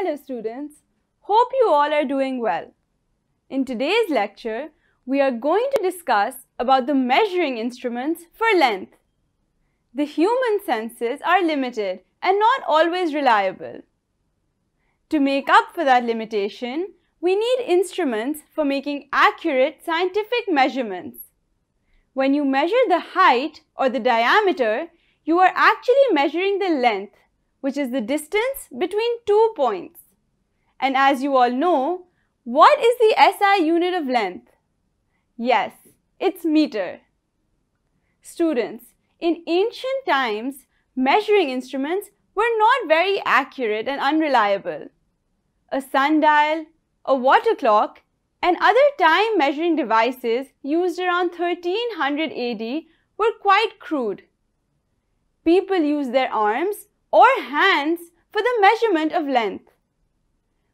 Hello students, hope you all are doing well. In today's lecture, we are going to discuss about the measuring instruments for length. The human senses are limited and not always reliable. To make up for that limitation, we need instruments for making accurate scientific measurements. When you measure the height or the diameter, you are actually measuring the length, which is the distance between two points. And as you all know, what is the SI unit of length? Yes, it's meter. Students, in ancient times, measuring instruments were not very accurate and unreliable. A sundial, a water clock, and other time measuring devices used around 1300 AD were quite crude. People used their arms or hands for the measurement of length.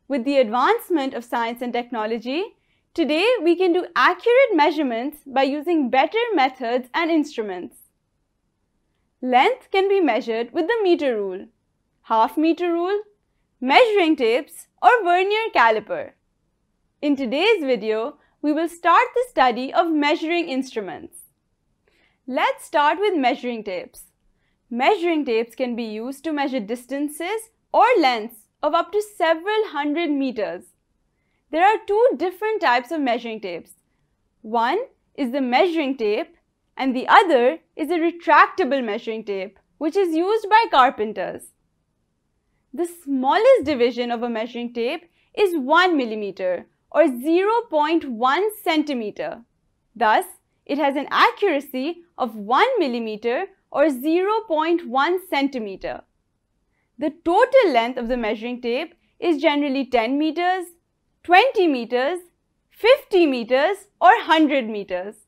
With the advancement of science and technology, today we can do accurate measurements by using better methods and instruments. Length can be measured with the meter rule, half meter rule, measuring tapes or vernier caliper. In today's video, we will start the study of measuring instruments. Let's start with measuring tapes. Measuring tapes can be used to measure distances or lengths of up to several hundred meters. There are two different types of measuring tapes. One is the measuring tape and the other is a retractable measuring tape which is used by carpenters. The smallest division of a measuring tape is 1 millimeter or 0.1 centimeter. Thus, it has an accuracy of 1 millimeter or 0.1 centimeter. The total length of the measuring tape is generally 10 meters, 20 meters, 50 meters or 100 meters.